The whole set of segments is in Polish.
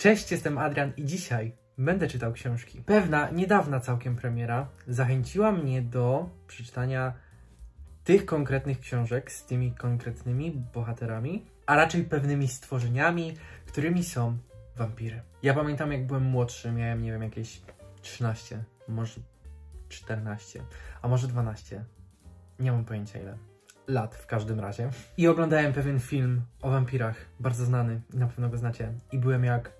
Cześć, jestem Adrian i dzisiaj będę czytał książki. Pewna, niedawna całkiem premiera zachęciła mnie do przeczytania tych konkretnych książek z tymi konkretnymi bohaterami, a raczej pewnymi stworzeniami, którymi są wampiry. Ja pamiętam, jak byłem młodszy, miałem, nie wiem, jakieś 13, może 14, a może 12. Nie mam pojęcia ile. Lat w każdym razie. I oglądałem pewien film o wampirach, bardzo znany, na pewno go znacie. I byłem jak.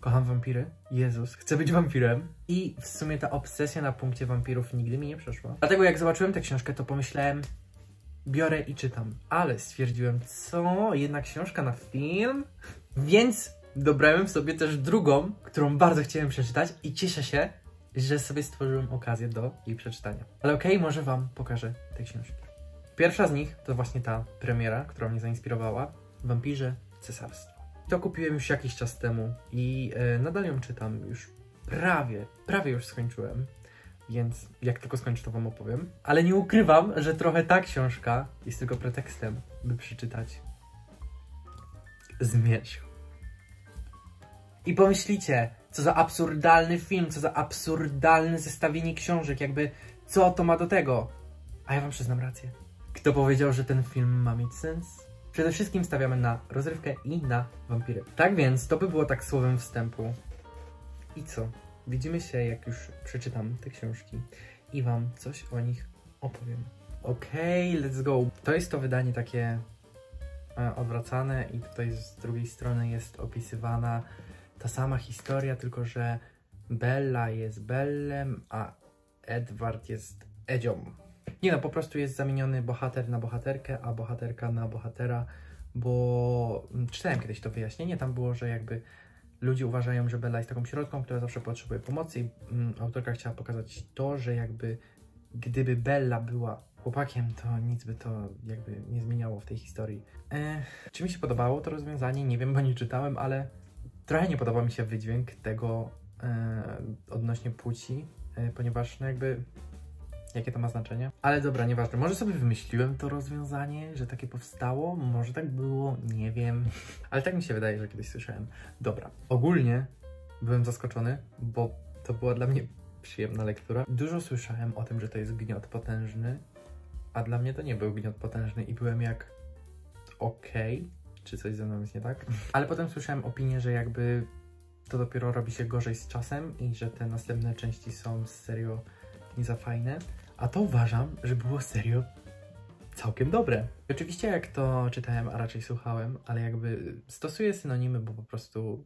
Kocham wampiry. Jezus, chcę być wampirem. I w sumie ta obsesja na punkcie wampirów nigdy mi nie przeszła. Dlatego jak zobaczyłem tę książkę, to pomyślałem, biorę i czytam. Ale stwierdziłem, co? Jedna książka na film? Więc dobrałem sobie też drugą, którą bardzo chciałem przeczytać i cieszę się, że sobie stworzyłem okazję do jej przeczytania. Ale okej, okay, może Wam pokażę te książki. Pierwsza z nich to właśnie ta premiera, która mnie zainspirowała. Wampirze Cesarstwo. To kupiłem już jakiś czas temu i e, nadal ją czytam już prawie, prawie już skończyłem. Więc jak tylko skończę, to Wam opowiem. Ale nie ukrywam, że trochę ta książka jest tylko pretekstem, by przeczytać Zmierzch. I pomyślicie, co za absurdalny film, co za absurdalne zestawienie książek, jakby co to ma do tego? A ja wam przyznam rację. Kto powiedział, że ten film ma mieć sens? Przede wszystkim stawiamy na rozrywkę i na wampiry. Tak więc, to by było tak słowem wstępu. I co? Widzimy się, jak już przeczytam te książki i wam coś o nich opowiem. Okej, okay, let's go. To jest to wydanie takie e, odwracane i tutaj z drugiej strony jest opisywana ta sama historia, tylko że Bella jest Bellem, a Edward jest Edzią. Nie no, po prostu jest zamieniony bohater na bohaterkę, a bohaterka na bohatera, bo czytałem kiedyś to wyjaśnienie, tam było, że jakby ludzie uważają, że Bella jest taką środką, która zawsze potrzebuje pomocy i mm, autorka chciała pokazać to, że jakby gdyby Bella była chłopakiem, to nic by to jakby nie zmieniało w tej historii. E, czy mi się podobało to rozwiązanie? Nie wiem, bo nie czytałem, ale Trochę nie podoba mi się wydźwięk tego e, odnośnie płci, e, ponieważ no jakby jakie to ma znaczenie. Ale dobra, nieważne. Może sobie wymyśliłem to rozwiązanie, że takie powstało, może tak było, nie wiem. Ale tak mi się wydaje, że kiedyś słyszałem. Dobra, ogólnie byłem zaskoczony, bo to była dla mnie przyjemna lektura. Dużo słyszałem o tym, że to jest gniot potężny, a dla mnie to nie był gniot potężny i byłem jak okej. Okay czy coś ze mną jest nie tak. Ale potem słyszałem opinię, że jakby to dopiero robi się gorzej z czasem i że te następne części są serio nie za fajne. A to uważam, że było serio całkiem dobre. Oczywiście jak to czytałem, a raczej słuchałem, ale jakby stosuję synonimy, bo po prostu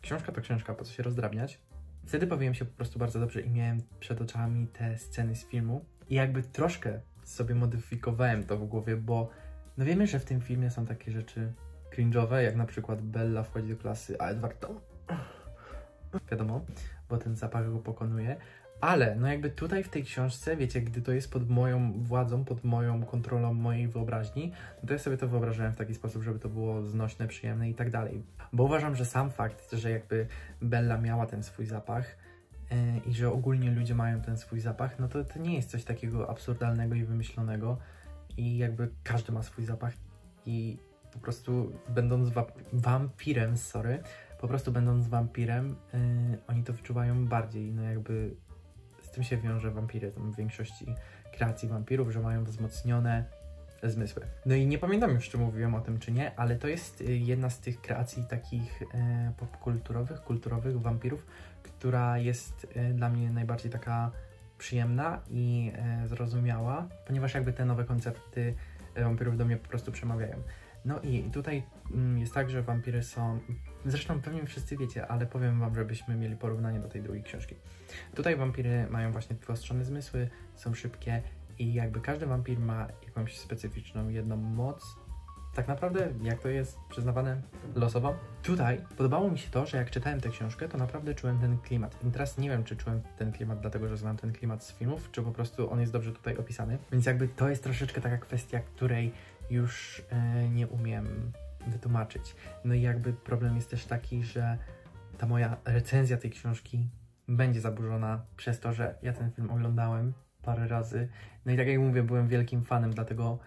książka to książka, po co się rozdrabniać. Wtedy bawiłem się po prostu bardzo dobrze i miałem przed oczami te sceny z filmu i jakby troszkę sobie modyfikowałem to w głowie, bo no wiemy, że w tym filmie są takie rzeczy cringe'owe, jak na przykład Bella wchodzi do klasy, a Edward to... Wiadomo, bo ten zapach go pokonuje. Ale, no jakby tutaj w tej książce, wiecie, gdy to jest pod moją władzą, pod moją kontrolą mojej wyobraźni, no to ja sobie to wyobrażałem w taki sposób, żeby to było znośne, przyjemne i tak dalej. Bo uważam, że sam fakt, że jakby Bella miała ten swój zapach yy, i że ogólnie ludzie mają ten swój zapach, no to to nie jest coś takiego absurdalnego i wymyślonego. I jakby każdy ma swój zapach. I po prostu będąc wa wampirem, sorry, po prostu będąc wampirem, yy, oni to wyczuwają bardziej, no jakby tym się wiąże wampiryzm w większości kreacji wampirów, że mają wzmocnione zmysły. No i nie pamiętam już, czy mówiłem o tym, czy nie, ale to jest y, jedna z tych kreacji takich e, popkulturowych, kulturowych wampirów, która jest e, dla mnie najbardziej taka przyjemna i e, zrozumiała, ponieważ jakby te nowe koncepty wampirów do mnie po prostu przemawiają. No i tutaj mm, jest tak, że wampiry są. Zresztą pewnie wszyscy wiecie, ale powiem wam, żebyśmy mieli porównanie do tej drugiej książki. Tutaj wampiry mają właśnie wyostrzone zmysły, są szybkie i jakby każdy wampir ma jakąś specyficzną jedną moc. Tak naprawdę, jak to jest przyznawane losowo. Tutaj podobało mi się to, że jak czytałem tę książkę, to naprawdę czułem ten klimat. I teraz nie wiem, czy czułem ten klimat dlatego, że znam ten klimat z filmów, czy po prostu on jest dobrze tutaj opisany. Więc jakby to jest troszeczkę taka kwestia, której już e, nie umiem wytłumaczyć. No i jakby problem jest też taki, że ta moja recenzja tej książki będzie zaburzona przez to, że ja ten film oglądałem parę razy. No i tak jak mówię, byłem wielkim fanem, dlatego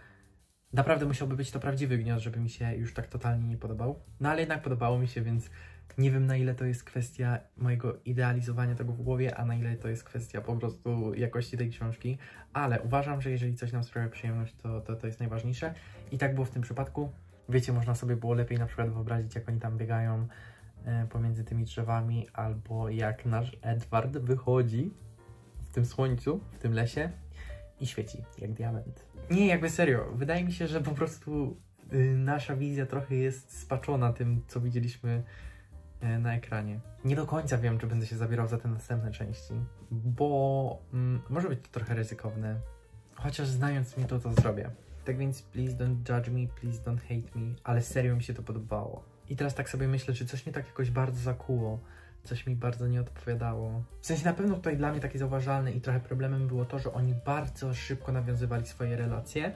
naprawdę musiałby być to prawdziwy gniazd, żeby mi się już tak totalnie nie podobał. No ale jednak podobało mi się, więc Nie wiem na ile to jest kwestia mojego idealizowania tego w głowie, a na ile to jest kwestia po prostu jakości tej książki, ale uważam, że jeżeli coś nam sprawia przyjemność, to, to, to jest najważniejsze. I tak było w tym przypadku. Wiecie, można sobie było lepiej na przykład wyobrazić, jak oni tam biegają e, pomiędzy tymi drzewami, albo jak nasz Edward wychodzi w tym słońcu, w tym lesie i świeci jak diament. Nie, jakby serio, wydaje mi się, że po prostu y, nasza wizja trochę jest spaczona tym, co widzieliśmy y, na ekranie. Nie do końca wiem, czy będę się zabierał za te następne części, bo mm, może być to trochę ryzykowne, chociaż znając mnie to, to zrobię. Tak więc please don't judge me, please don't hate me, ale serio mi się to podobało. I teraz tak sobie myślę, czy coś mnie tak jakoś bardzo zakuło, coś mi bardzo nie odpowiadało. W sensie na pewno tutaj dla mnie takie zauważalne i trochę problemem było to, że oni bardzo szybko nawiązywali swoje relacje.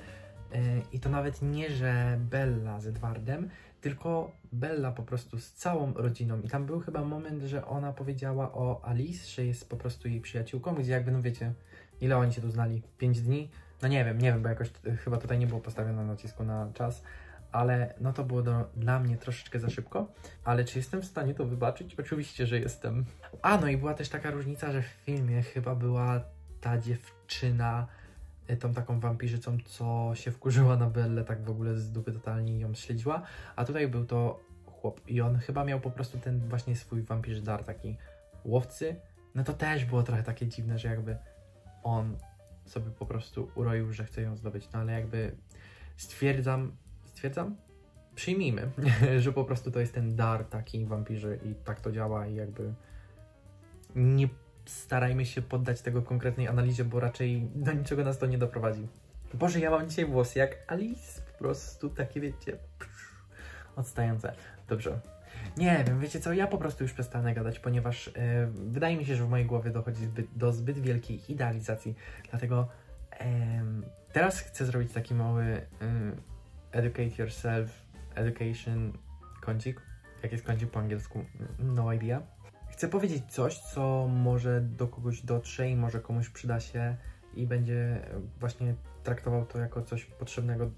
Yy, I to nawet nie, że Bella z Edwardem, tylko Bella po prostu z całą rodziną. I tam był chyba moment, że ona powiedziała o Alice, że jest po prostu jej przyjaciółką, gdzie jakby, no wiecie, ile oni się tu znali? 5 dni? No nie wiem, nie wiem, bo jakoś chyba tutaj nie było postawione nacisku na czas, ale no to było do, dla mnie troszeczkę za szybko. Ale czy jestem w stanie to wybaczyć? Oczywiście, że jestem. A no i była też taka różnica, że w filmie chyba była ta dziewczyna, y, tą taką wampirzycą, co się wkurzyła na Bellę, tak w ogóle z dupy totalnie ją śledziła, a tutaj był to chłop i on chyba miał po prostu ten właśnie swój wampirzy dar, taki łowcy. No to też było trochę takie dziwne, że jakby on sobie po prostu uroił, że chce ją zdobyć, no ale jakby stwierdzam, stwierdzam? Przyjmijmy, że po prostu to jest ten dar taki wampirzy i tak to działa i jakby nie starajmy się poddać tego konkretnej analizie, bo raczej do niczego nas to nie doprowadzi. Boże, ja mam dzisiaj włosy jak Alice, po prostu takie wiecie, odstające. Dobrze. Nie wiem, wiecie co, ja po prostu już przestanę gadać, ponieważ yy, wydaje mi się, że w mojej głowie dochodzi zbyt, do zbyt wielkiej idealizacji, dlatego teraz chcę zrobić taki mały educate yourself, education kącik. Jak jest kącik po angielsku? No idea. Chcę powiedzieć coś, co może do kogoś dotrze i może komuś przyda się i będzie właśnie traktował to jako coś potrzebnego,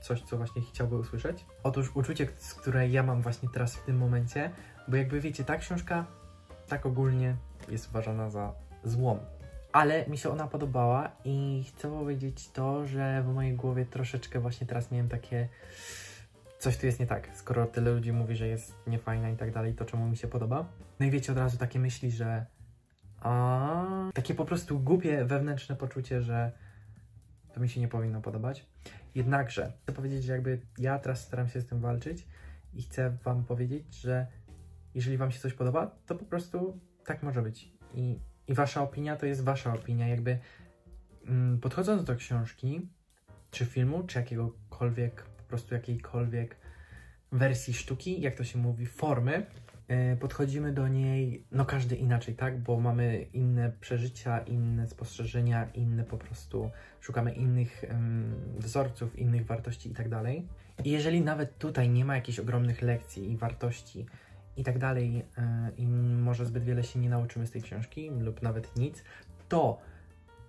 coś, co właśnie chciałby usłyszeć. Otóż uczucie, które ja mam właśnie teraz w tym momencie, bo jakby wiecie, ta książka tak ogólnie jest uważana za złą. Ale mi się ona podobała i chcę powiedzieć to, że w mojej głowie troszeczkę właśnie teraz miałem takie coś tu jest nie tak, skoro tyle ludzi mówi, że jest niefajna i tak dalej, to czemu mi się podoba? No i wiecie, od razu takie myśli, że a takie po prostu głupie wewnętrzne poczucie, że to mi się nie powinno podobać. Jednakże chcę powiedzieć, że jakby ja teraz staram się z tym walczyć i chcę wam powiedzieć, że jeżeli wam się coś podoba, to po prostu tak może być. I, i wasza opinia to jest wasza opinia. Jakby mm, podchodząc do książki, czy filmu, czy jakiegokolwiek, po prostu jakiejkolwiek wersji sztuki, jak to się mówi, formy, podchodzimy do niej, no każdy inaczej, tak? Bo mamy inne przeżycia, inne spostrzeżenia, inne po prostu, szukamy innych ym, wzorców, innych wartości i tak. I jeżeli nawet tutaj nie ma jakichś ogromnych lekcji i wartości i tak yy, i może zbyt wiele się nie nauczymy z tej książki, lub nawet nic, to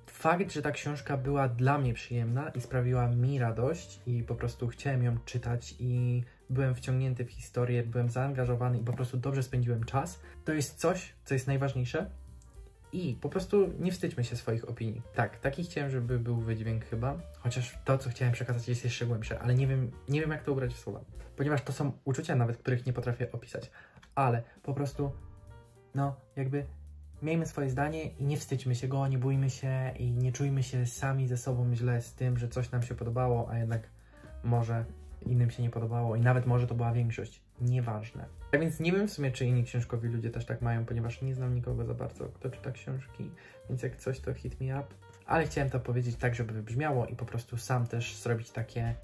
fakt, że ta książka była dla mnie przyjemna i sprawiła mi radość i po prostu chciałem ją czytać i byłem wciągnięty w historię, byłem zaangażowany i po prostu dobrze spędziłem czas, to jest coś, co jest najważniejsze. I po prostu nie wstydźmy się swoich opinii. Tak, taki chciałem, żeby był wydźwięk chyba, chociaż to, co chciałem przekazać jest jeszcze głębsze, ale nie wiem, nie wiem jak to ubrać w słowa, ponieważ to są uczucia nawet, których nie potrafię opisać, ale po prostu, no, jakby miejmy swoje zdanie i nie wstydźmy się go, nie bójmy się i nie czujmy się sami ze sobą źle z tym, że coś nam się podobało, a jednak może innym się nie podobało i nawet może to była większość. Nieważne. Tak więc nie wiem w sumie, czy inni książkowi ludzie też tak mają, ponieważ nie znam nikogo za bardzo, kto czyta książki, więc jak coś, to hit me up. Ale chciałem to powiedzieć tak, żeby wybrzmiało i po prostu sam też zrobić takie,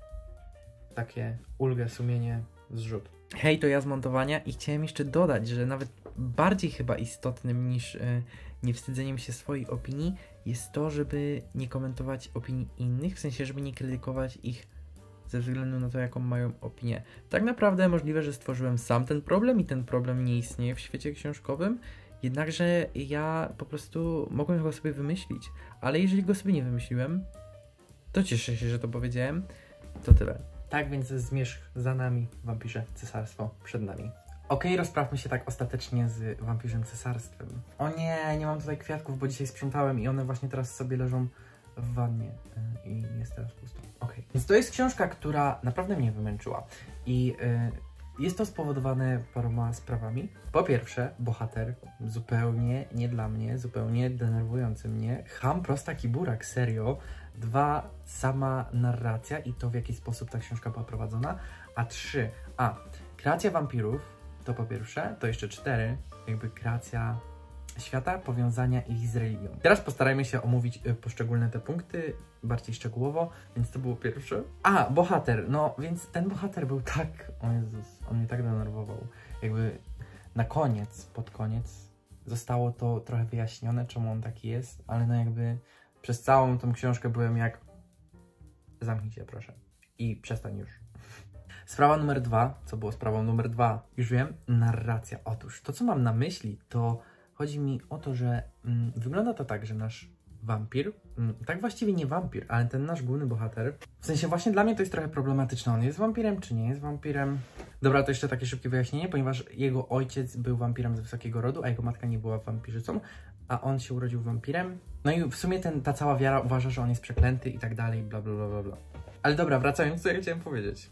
takie ulgę, sumienie, zrzut. Hej, to ja z montowania i chciałem jeszcze dodać, że nawet bardziej chyba istotnym niż e, niewstydzeniem się swojej opinii jest to, żeby nie komentować opinii innych, w sensie, żeby nie krytykować ich ze względu na to, jaką mają opinię. Tak naprawdę możliwe, że stworzyłem sam ten problem i ten problem nie istnieje w świecie książkowym, jednakże ja po prostu mogłem go sobie wymyślić, ale jeżeli go sobie nie wymyśliłem, to cieszę się, że to powiedziałem. To tyle. Tak więc zmierzch za nami, wampirze, cesarstwo przed nami. Okej, rozprawmy się tak ostatecznie z Wampirzem Cesarstwem. O nie, nie mam tutaj kwiatków, bo dzisiaj sprzątałem i one właśnie teraz sobie leżą w wannie y, i jest teraz pusto. Okej. Więc to jest książka, która naprawdę mnie wymęczyła i y, jest to spowodowane paroma sprawami. Po pierwsze, bohater zupełnie nie dla mnie, zupełnie denerwujący mnie. Ham, prostak i burak, serio. Dwa, sama narracja i to w jaki sposób ta książka była prowadzona. A trzy, a kreacja wampirów to po pierwsze, to jeszcze cztery, jakby kreacja świata, powiązania ich z religią. Teraz postarajmy się omówić y, poszczególne te punkty bardziej szczegółowo, więc to było pierwsze. A, bohater, no więc ten bohater był tak, o Jezus, on mnie tak denerwował. Jakby na koniec, pod koniec zostało to trochę wyjaśnione, czemu on taki jest, ale no jakby przez całą tą książkę byłem jak zamknij się proszę i przestań już. Sprawa numer dwa, co było sprawą numer dwa, już wiem, narracja. Otóż to, co mam na myśli, to chodzi mi o to, że mm, wygląda to tak, że nasz wampir, mm, tak właściwie nie wampir, ale ten nasz główny bohater, w sensie właśnie dla mnie to jest trochę problematyczne, on jest wampirem czy nie jest wampirem. Dobra, to jeszcze takie szybkie wyjaśnienie, ponieważ jego ojciec był wampirem z wysokiego rodu, a jego matka nie była wampirzycą, a on się urodził wampirem. No i w sumie ten, ta cała wiara uważa, że on jest przeklęty i tak dalej, bla bla bla bla. Ale dobra, wracając, co ja chciałem powiedzieć.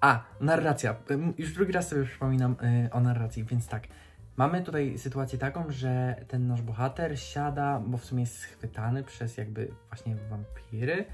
A, narracja. Już drugi raz sobie przypominam y, o narracji, więc tak. Mamy tutaj sytuację taką, że ten nasz bohater siada, bo w sumie jest schwytany przez jakby właśnie wampiry.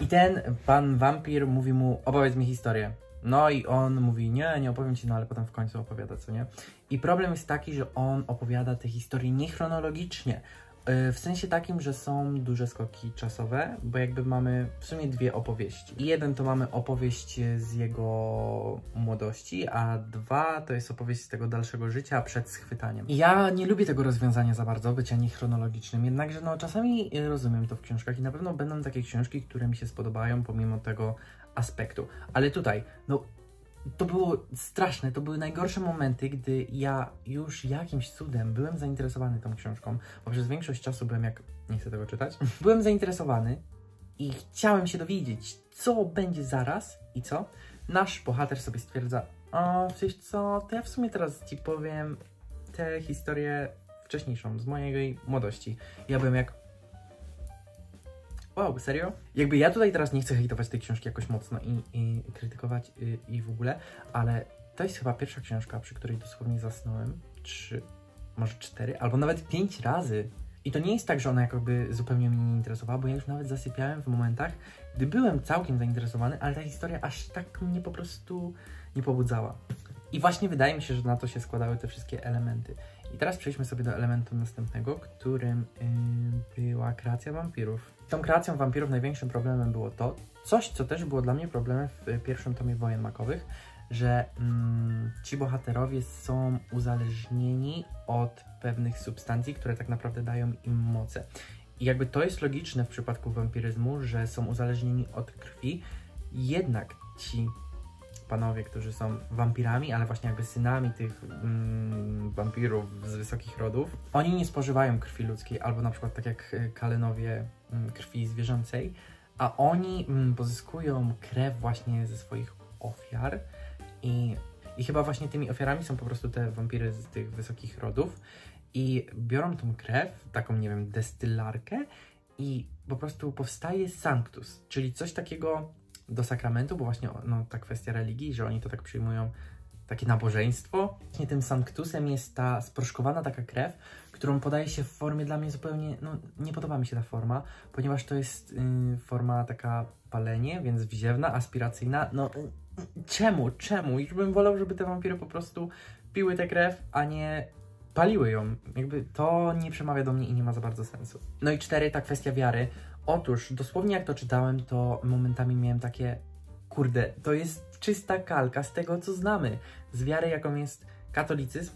I ten pan wampir mówi mu, opowiedz mi historię. No i on mówi, nie, nie opowiem ci, no ale potem w końcu opowiada, co nie? I problem jest taki, że on opowiada te historie niechronologicznie. Yy, W sensie takim, że są duże skoki czasowe, bo jakby mamy w sumie dwie opowieści. I jeden to mamy opowieść z jego młodości, a dwa to jest opowieść z tego dalszego życia przed schwytaniem. Ja nie lubię tego rozwiązania za bardzo, bycia niechronologicznym, jednakże no czasami yy, rozumiem to w książkach i na pewno będą takie książki, które mi się spodobają pomimo tego aspektu. Ale tutaj, no to było straszne, to były najgorsze momenty, gdy ja już jakimś cudem byłem zainteresowany tą książką, bo przez większość czasu byłem jak... nie chcę tego czytać. Byłem zainteresowany i chciałem się dowiedzieć, co będzie zaraz i co. Nasz bohater sobie stwierdza, o, wiesz co, to ja w sumie teraz ci powiem tę historię wcześniejszą, z mojej młodości. Ja byłem jak, Wow, serio? Jakby ja tutaj teraz nie chcę hejtować tej książki jakoś mocno i, i krytykować y, i w ogóle, ale to jest chyba pierwsza książka, przy której dosłownie zasnąłem trzy, może cztery, albo nawet pięć razy. I to nie jest tak, że ona jakby zupełnie mnie nie interesowała, bo ja już nawet zasypiałem w momentach, gdy byłem całkiem zainteresowany, ale ta historia aż tak mnie po prostu nie pobudzała. I właśnie wydaje mi się, że na to się składały te wszystkie elementy. I teraz przejdźmy sobie do elementu następnego, którym yy, była kreacja wampirów. Tą kreacją wampirów największym problemem było to, coś co też było dla mnie problemem w pierwszym tomie Wojen Makowych, że mm, ci bohaterowie są uzależnieni od pewnych substancji, które tak naprawdę dają im moce. I jakby to jest logiczne w przypadku wampiryzmu, że są uzależnieni od krwi, jednak ci panowie, którzy są wampirami, ale właśnie jakby synami tych mm, wampirów z wysokich rodów, oni nie spożywają krwi ludzkiej, albo na przykład tak jak y, kalenowie mm, krwi zwierzęcej, a oni mm, pozyskują krew właśnie ze swoich ofiar i, i chyba właśnie tymi ofiarami są po prostu te wampiry z tych wysokich rodów i biorą tą krew, taką nie wiem, destylarkę i po prostu powstaje sanctus, czyli coś takiego do sakramentu, bo właśnie no, ta kwestia religii, że oni to tak przyjmują, takie nabożeństwo. Właśnie tym sanctusem jest ta sproszkowana taka krew, którą podaje się w formie dla mnie zupełnie, no nie podoba mi się ta forma, ponieważ to jest yy, forma taka palenie, więc wziewna, aspiracyjna, no yy, czemu, czemu? Już bym wolał, żeby te wampiry po prostu piły tę krew, a nie paliły ją. Jakby to nie przemawia do mnie i nie ma za bardzo sensu. No i cztery, ta kwestia wiary. Otóż, dosłownie jak to czytałem, to momentami miałem takie, kurde, to jest czysta kalka z tego, co znamy. Z wiary, jaką jest katolicyzm.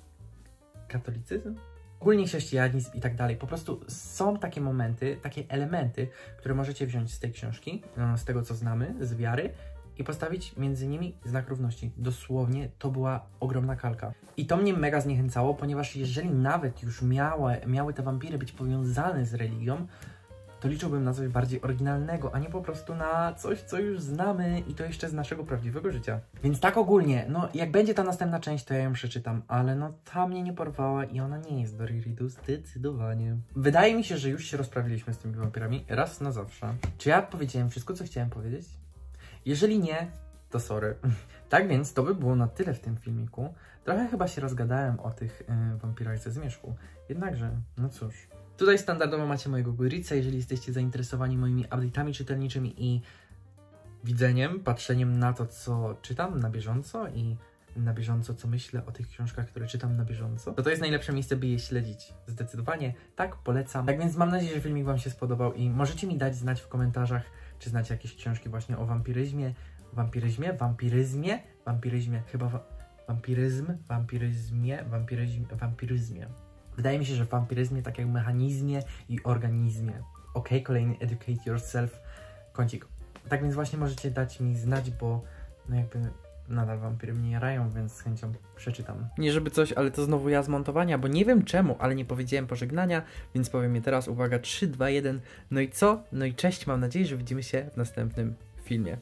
Katolicyzm? Ogólnie chrześcijanizm i tak dalej. Po prostu są takie momenty, takie elementy, które możecie wziąć z tej książki, no, z tego, co znamy, z wiary i postawić między nimi znak równości. Dosłownie to była ogromna kalka. I to mnie mega zniechęcało, ponieważ jeżeli nawet już miały, miały te wampiry być powiązane z religią, to liczyłbym na coś bardziej oryginalnego, a nie po prostu na coś, co już znamy i to jeszcze z naszego prawdziwego życia. Więc tak ogólnie, no jak będzie ta następna część, to ja ją przeczytam, ale no ta mnie nie porwała i ona nie jest do rereadu zdecydowanie. Wydaje mi się, że już się rozprawiliśmy z tymi wampirami raz na zawsze. Czy ja powiedziałem wszystko, co chciałem powiedzieć? Jeżeli nie, to sorry. tak więc to by było na tyle w tym filmiku. Trochę chyba się rozgadałem o tych yy, wampirach ze zmierzchu. Jednakże, no cóż. Tutaj standardowo macie mojego Goodreadsa, jeżeli jesteście zainteresowani moimi update'ami czytelniczymi i widzeniem, patrzeniem na to, co czytam na bieżąco i na bieżąco, co myślę o tych książkach, które czytam na bieżąco, to to jest najlepsze miejsce, by je śledzić. Zdecydowanie tak, polecam. Tak więc mam nadzieję, że filmik Wam się spodobał i możecie mi dać znać w komentarzach, czy znacie jakieś książki właśnie o wampiryzmie, wampiryzmie, wampiryzmie, wampiryzmie, chyba wa wampiryzm, wampiryzmie, wampiryzm, wampiryzmie. Wydaje mi się, że w wampiryzmie tak jak mechanizmie i organizmie. Ok, kolejny educate yourself kącik. Tak więc właśnie możecie dać mi znać, bo no jakby nadal wampiry mnie jarają, więc z chęcią przeczytam. Nie żeby coś, ale to znowu ja z montowania, bo nie wiem czemu, ale nie powiedziałem pożegnania, więc powiem je teraz. Uwaga, 3, 2, 1. No i co? No i cześć, mam nadzieję, że widzimy się w następnym filmie.